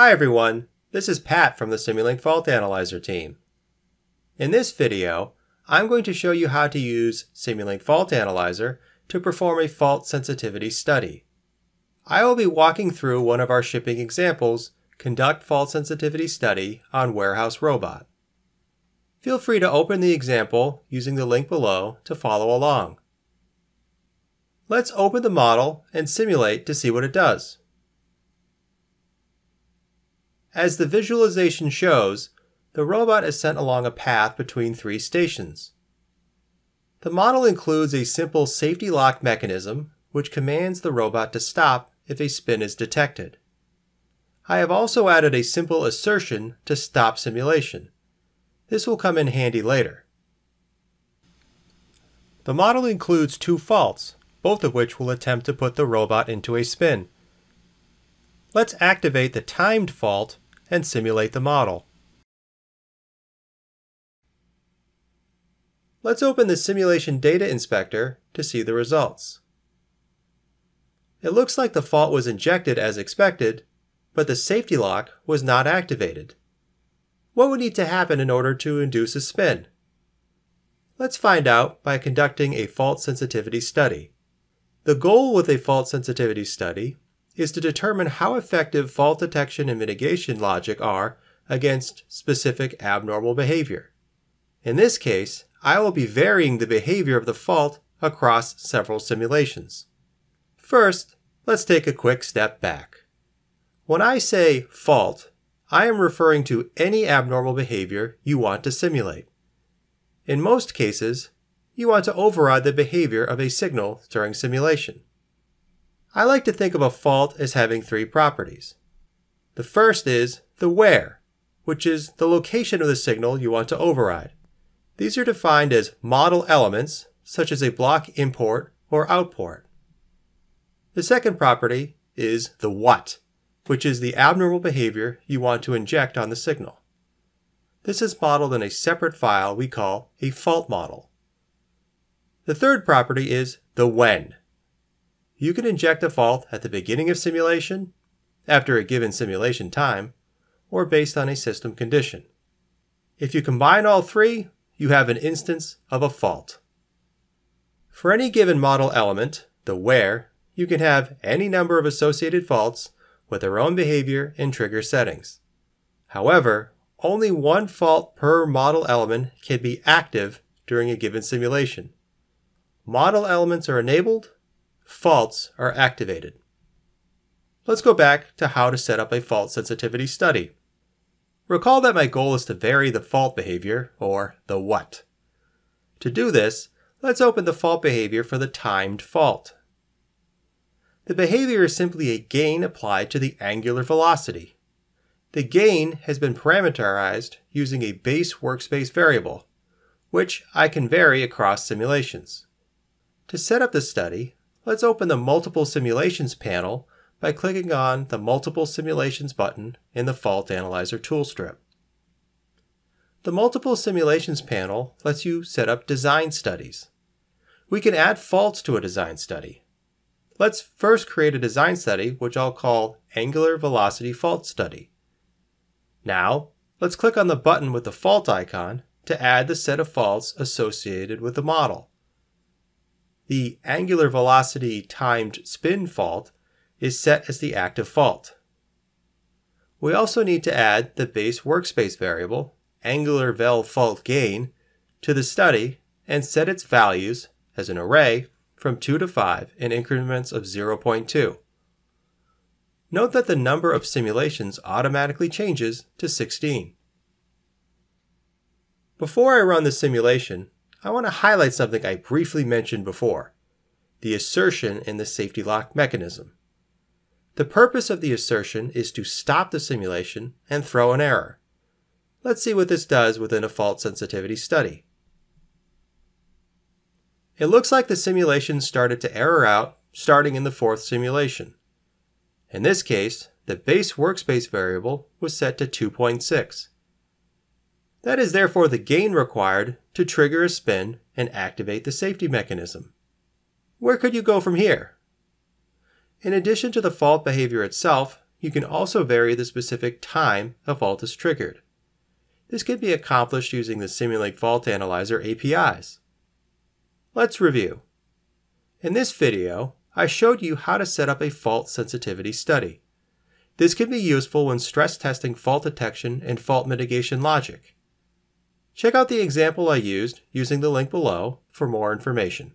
Hi everyone, this is Pat from the Simulink Fault Analyzer team. In this video, I'm going to show you how to use Simulink Fault Analyzer to perform a fault sensitivity study. I will be walking through one of our shipping examples, Conduct Fault Sensitivity Study on Warehouse Robot. Feel free to open the example using the link below to follow along. Let's open the model and simulate to see what it does. As the visualization shows, the robot is sent along a path between three stations. The model includes a simple safety lock mechanism which commands the robot to stop if a spin is detected. I have also added a simple assertion to stop simulation. This will come in handy later. The model includes two faults, both of which will attempt to put the robot into a spin. Let's activate the timed fault and simulate the model. Let's open the Simulation Data Inspector to see the results. It looks like the fault was injected as expected, but the safety lock was not activated. What would need to happen in order to induce a spin? Let's find out by conducting a fault sensitivity study. The goal with a fault sensitivity study is to determine how effective fault detection and mitigation logic are against specific abnormal behavior. In this case, I will be varying the behavior of the fault across several simulations. First, let's take a quick step back. When I say fault, I am referring to any abnormal behavior you want to simulate. In most cases, you want to override the behavior of a signal during simulation. I like to think of a fault as having three properties. The first is the where, which is the location of the signal you want to override. These are defined as model elements, such as a block inport or outport. The second property is the what, which is the abnormal behavior you want to inject on the signal. This is modeled in a separate file we call a fault model. The third property is the when, you can inject a fault at the beginning of simulation, after a given simulation time, or based on a system condition. If you combine all three, you have an instance of a fault. For any given model element, the where, you can have any number of associated faults with their own behavior and trigger settings. However, only one fault per model element can be active during a given simulation. Model elements are enabled faults are activated. Let's go back to how to set up a fault sensitivity study. Recall that my goal is to vary the fault behavior, or the what. To do this, let's open the fault behavior for the timed fault. The behavior is simply a gain applied to the angular velocity. The gain has been parameterized using a base workspace variable, which I can vary across simulations. To set up the study, Let's open the Multiple Simulations panel by clicking on the Multiple Simulations button in the Fault Analyzer toolstrip. The Multiple Simulations panel lets you set up design studies. We can add faults to a design study. Let's first create a design study which I'll call Angular Velocity Fault Study. Now, let's click on the button with the fault icon to add the set of faults associated with the model. The angular velocity timed spin fault is set as the active fault. We also need to add the base workspace variable, angular vel fault gain, to the study and set its values as an array from 2 to 5 in increments of 0.2. Note that the number of simulations automatically changes to 16. Before I run the simulation, I want to highlight something I briefly mentioned before the assertion in the safety lock mechanism. The purpose of the assertion is to stop the simulation and throw an error. Let's see what this does within a fault sensitivity study. It looks like the simulation started to error out starting in the fourth simulation. In this case, the base workspace variable was set to 2.6. That is therefore the gain required to trigger a spin and activate the safety mechanism. Where could you go from here? In addition to the fault behavior itself, you can also vary the specific time a fault is triggered. This can be accomplished using the Simulink Fault Analyzer APIs. Let's review. In this video, I showed you how to set up a fault sensitivity study. This can be useful when stress testing fault detection and fault mitigation logic. Check out the example I used using the link below for more information.